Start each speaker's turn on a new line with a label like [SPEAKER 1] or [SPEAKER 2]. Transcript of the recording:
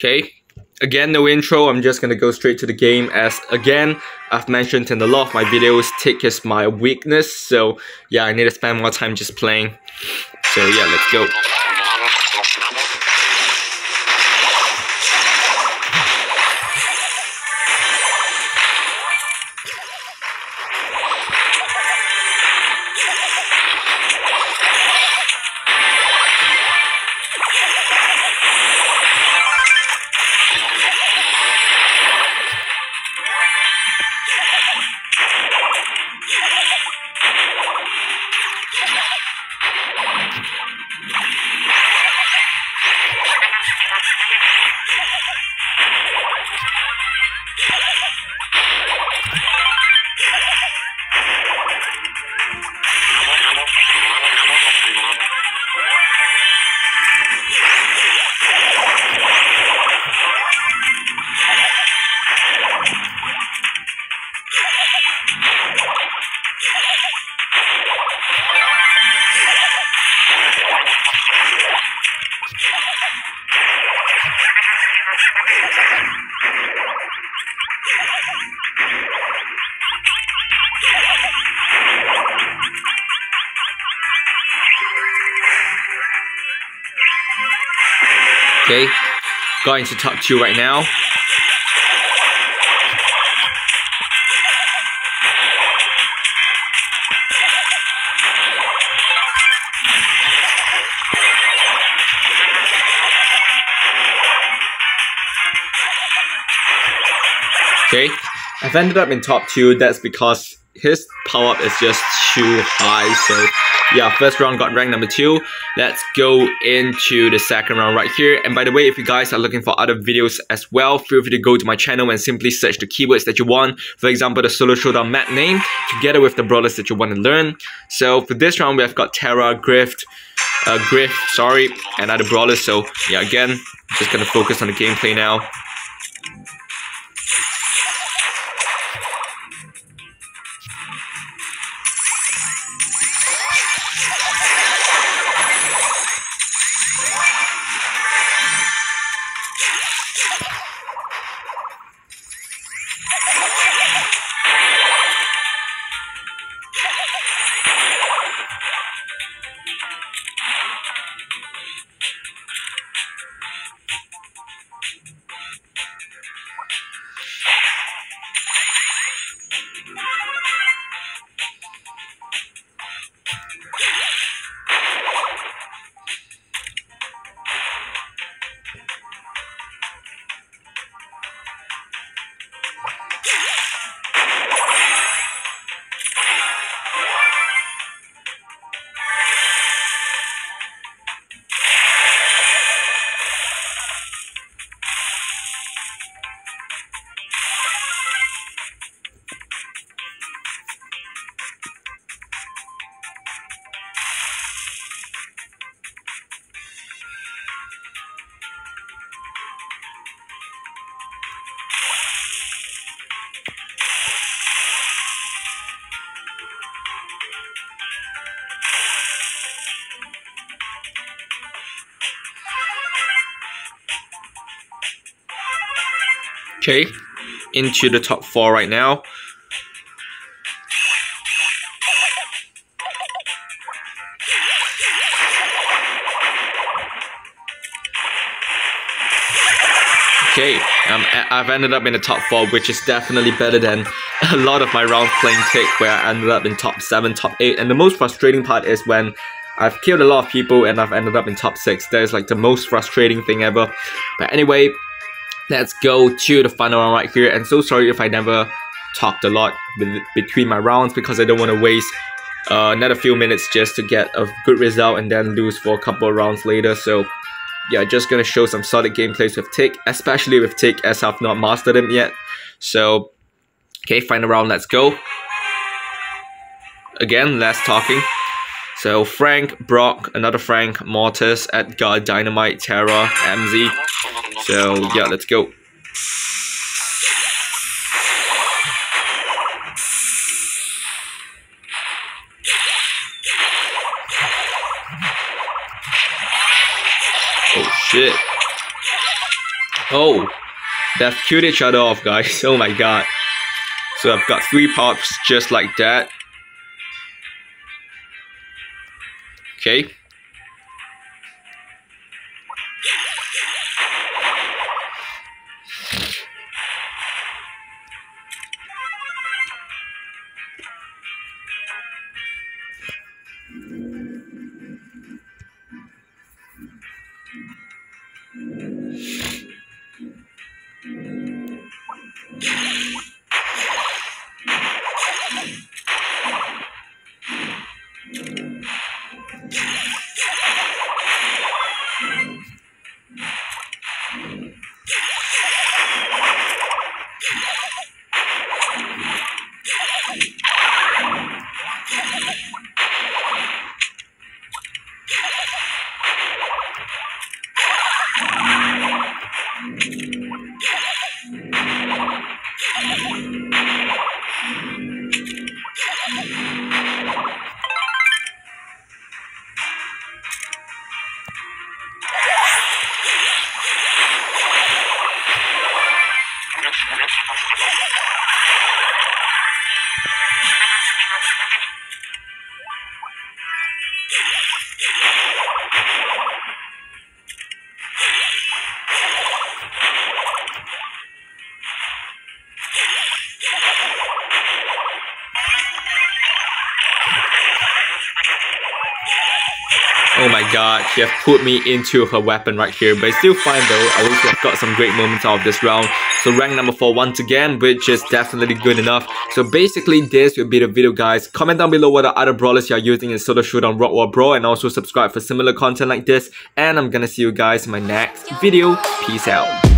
[SPEAKER 1] Okay, again no intro, I'm just gonna go straight to the game as again, I've mentioned in a lot of my videos, tick is my weakness, so yeah, I need to spend more time just playing. So yeah, let's go. Okay, going to top two right now. Okay, I've ended up in top two. That's because his power up is just too high. So yeah, first round got rank number two. Let's go into the second round right here. And by the way, if you guys are looking for other videos as well, feel free to go to my channel and simply search the keywords that you want. For example, the solo showdown map name, together with the brawlers that you want to learn. So for this round, we have got Tara, Grift, uh, Griff, sorry, and other brawlers. So yeah, again, just gonna focus on the gameplay now. Okay, into the top four right now. Okay, um, I've ended up in the top 4, which is definitely better than a lot of my rounds playing Tick, where I ended up in top 7, top 8. And the most frustrating part is when I've killed a lot of people and I've ended up in top 6. That is like the most frustrating thing ever. But anyway, let's go to the final round right here. And so sorry if I never talked a lot between my rounds because I don't want to waste uh, another few minutes just to get a good result and then lose for a couple of rounds later. So yeah, just gonna show some solid gameplays with Tick, especially with Tick as I've not mastered him yet. So, okay, final round, let's go. Again, less talking. So Frank, Brock, another Frank, Mortis, Edgar, Dynamike, Tara, Emz. So yeah, let's go. Oh shit. Oh, they've killed each other off, guys. Oh my god. So I've got three pops just like that. Okay. Yeah! Oh my god, she has put me into her weapon right here, but it's still fine though. At least I've got some great moments out of this round. So rank number 4 once again, which is definitely good enough. So basically this will be the video guys. Comment down below what other brawlers you are using in Solo Showdown Rockwall Brawl and also subscribe for similar content like this. And I'm gonna see you guys in my next video. Peace out.